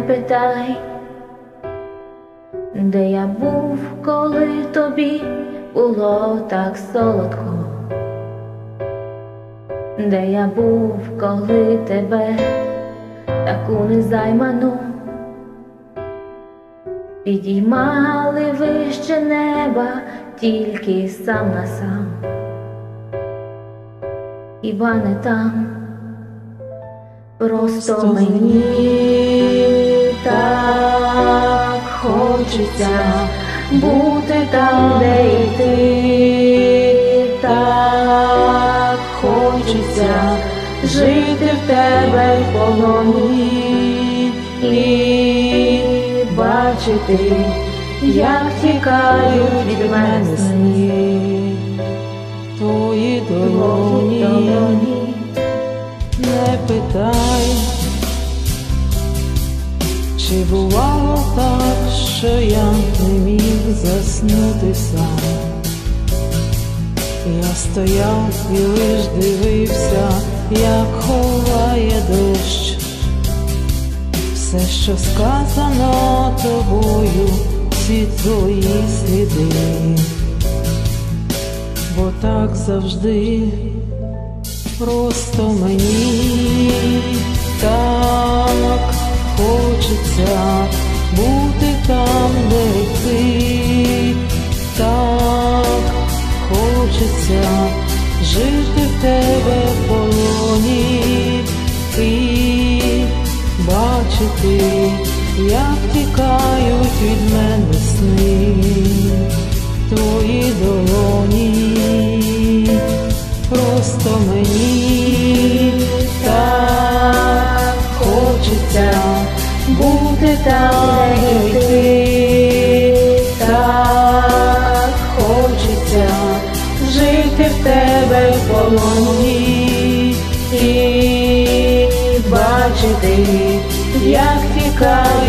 питай, де я був, коли тобі було так солодко, де я був, коли тебе таку незайману. Підіймали вище неба тільки сам на сам, хіба не там, просто, мені так хочеться бути там, де і ти, так хочеться жити в тебе в полоні і бачити, як тікають від мене чи бувало так, що я не міг заснути сам. Я стояв і лиш дивився, як ховає дощ. Все, що сказано тобою, всі твої сліди, бо так завжди просто мені так хочеться бути там, де ти, так хочеться жити в тебе в полоні. І бачити, як тікають від мене сни твої долоні, бути та йти. Так хочеться жити в тебе в полоні і бачити, як тікає.